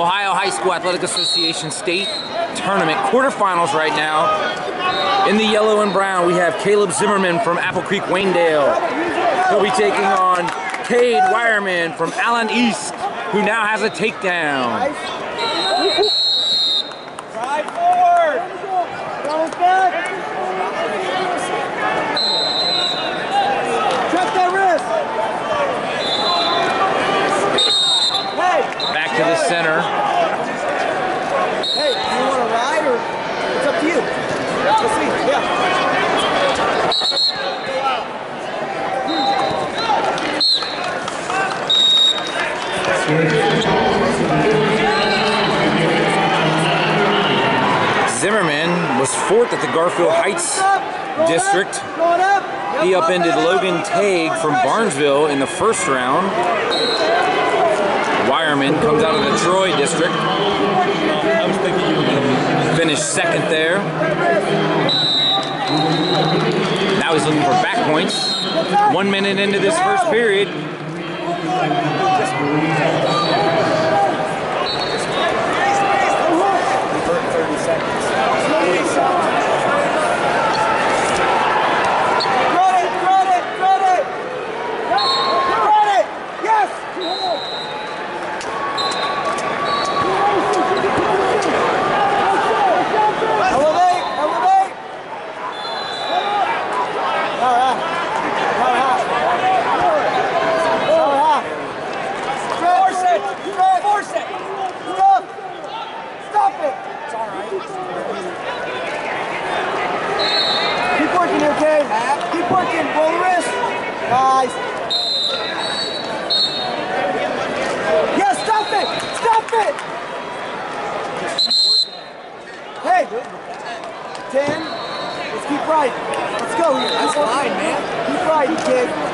Ohio High School Athletic Association State Tournament quarterfinals right now. In the yellow and brown, we have Caleb Zimmerman from Apple Creek Waynedale. He'll be taking on Kade Wireman from Allen East, who now has a takedown. Drive forward. Going back. Check that wrist. Hey. Back to the center. Hey, do you want to ride or it's up to you? Let's see. Yeah. Zimmerman was fourth at the Garfield Heights District. He upended Logan Tague from Barnesville in the first round. Wireman comes out of the Troy district. Finished second there. Now he's looking for back points. One minute into this first period. Run it, run it, run it. Run it. Yes. Elevate, elevate. All right. All right. All right. Force it. Force it. Stop. Stop it. It's all right. Keep here, Keep working. Roll the wrist. Nice. Yes, stop it. Stop it. Hey. Ten. Let's keep right. Let's go. That's fine, man. Keep riding, kid.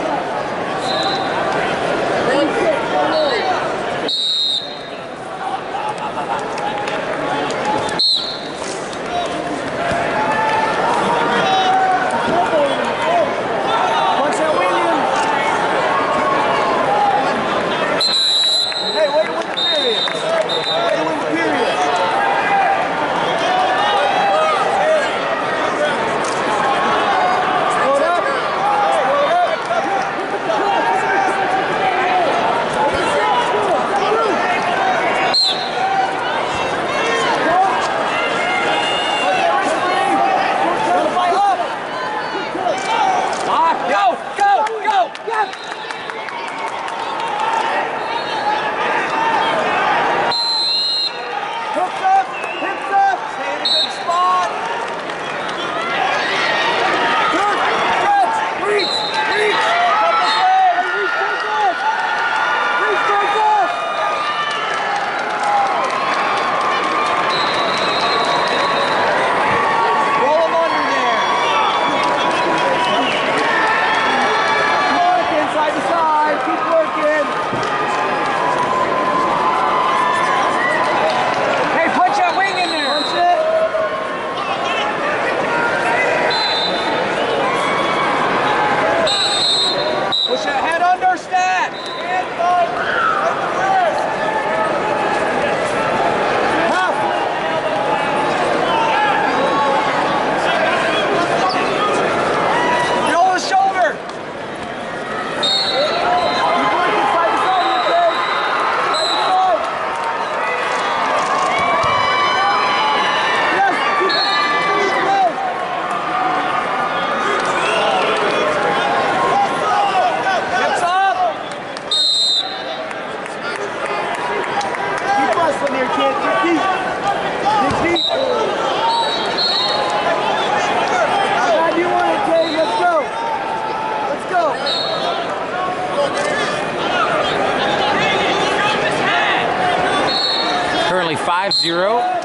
Up.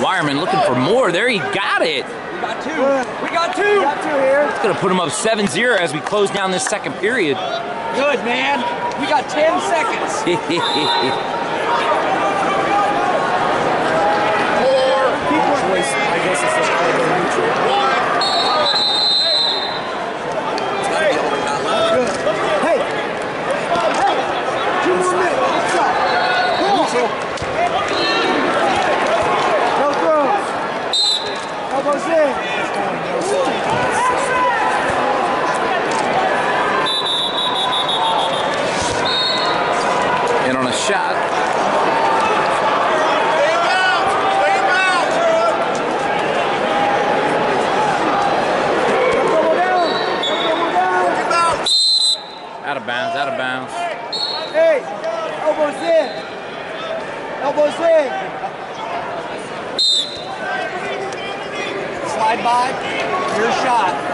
Wireman looking for more. There he got it. We got two. We got two. We got two here. It's gonna put him up 7-0 as we close down this second period. Good, man. We got 10 seconds. shot. Out of bounds, out of bounds. Hey, elbows in. Elbows in. Slide by, your shot.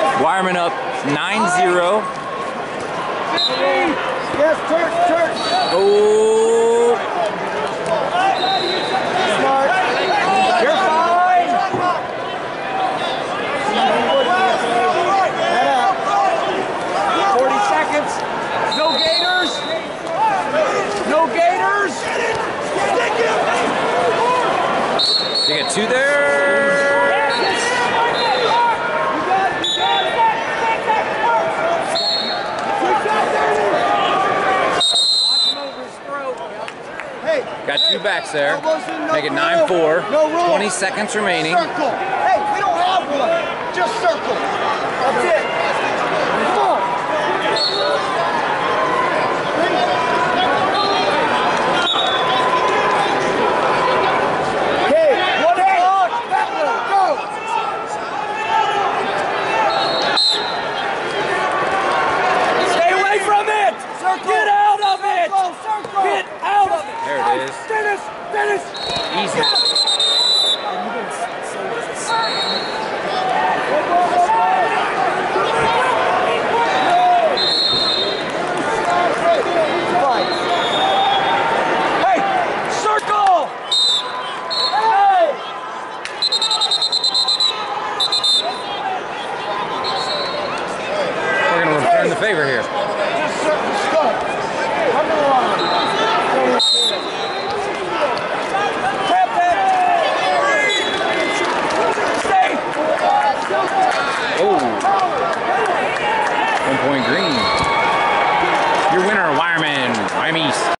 Wireman up 9-0. Yes, Church. Church. Oh. Smart. You're fine. 40 seconds. No Gators. No Gators. They get two there. points there. Make it 9-4. 20 seconds remaining. Circle. Hey, we don't have one. Just circle. That's it.